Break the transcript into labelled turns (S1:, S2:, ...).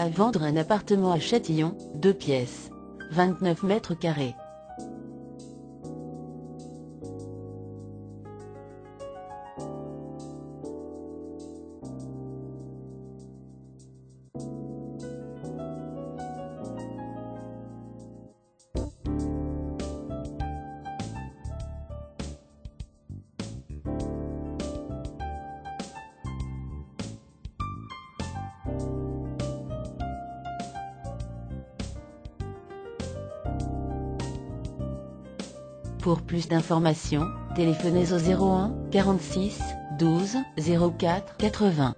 S1: À vendre un appartement à Châtillon, deux pièces. 29 mètres carrés. Pour plus d'informations, téléphonez au 01 46 12 04 80.